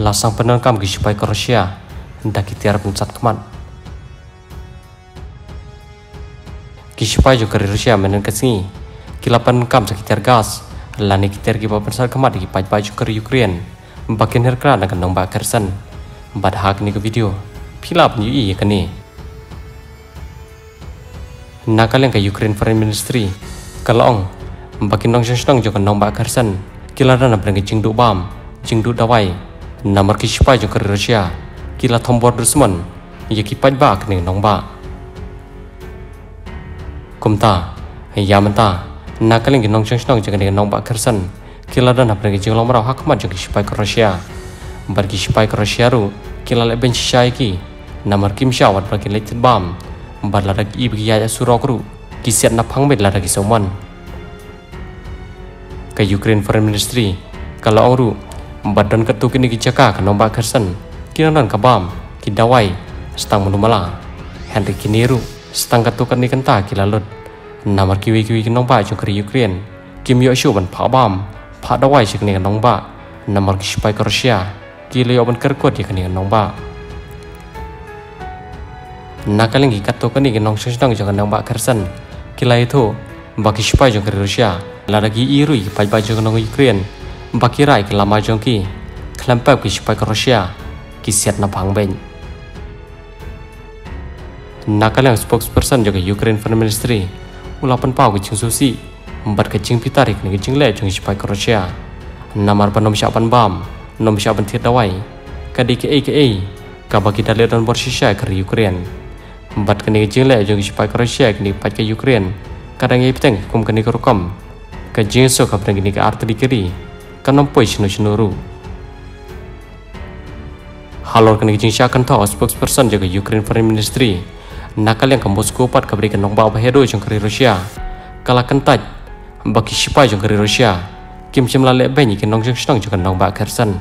lasang penangkam gisipai ke Rusia hendak tiar pencet kemat gisipai juga Rusia menen ke sini kila penangkam sekitar gas lani kitar gipa pensar kemat di pai baju ke Ukraine bakin herkra nak nong ba kersan bad hak ni ke video pila penyu i kani nakal yang ke Ukraine Foreign Ministry kalong bakin nong shong juga nong ba kersan kila dana berengki jingdu bam jingdu dawai namar kispai juga ke Rusia kila tombor dusman ya kipai ba kani nong ba. Kumta yamanta nakaling ginong chong chong jaga nong ba kersan kila dan apa lagi jenglo merau hak mat jaga sipai ke Rusia bargi sipai ke Rusia ru kila le ben shisai ki namar kim shawat bagi letit bam. Bar la lagi ibi ya surok ru kisiat na phang bet la soman ke Ukraine Foreign Ministry kalau ru badan ketuk ini kijaka ke nong ba kersan kila dan kabam kidawai stang menumala Henry Kiniru stang ketuk ni kenta kila lut namar kiwi kiwi nong ba cho kri Ukraine kim yo shu ban pha bam pha da wai chik ni nong ba namar ki spai ko Russia ki le yo ban kar ko ti kani nong ba nakaling ki katto kani nong shong shong jo nong ba karsan ki lai tho ba ki spai jo kri Russia la da gi iru ki pai nong Ukraine ba ki rai ki lama jong ki. Klampa ki spai ko Russia ki siat na phang ben nakalang spokesperson juga Ukraine Foreign Ministry ulapan pau kecing susi. Empat kecing pitarik ni kecing le jung sipai Kroasia namar panom siapan bam nom siapan tiat dawai. Kadi ke ke e kabaki dale dan borsisha ke Ukraine. Empat kini kecing le jung sipai Kroasia kini pat ke Ukraine. Kadang ye piteng kum kini ke rukam ke jing so ka piteng kini ke arti kiri kanom poi shinuru halor kini kecing siakan tau spokesperson jaga Ukraine Foreign Ministry. Nakal yang kampus kupat kabri kenong bawa hedo jong kari Rusia. Kala kentaj baki sipai jong kari Rusia. Kim sim lale benyi kenong jong shnong jong kenong ba kersan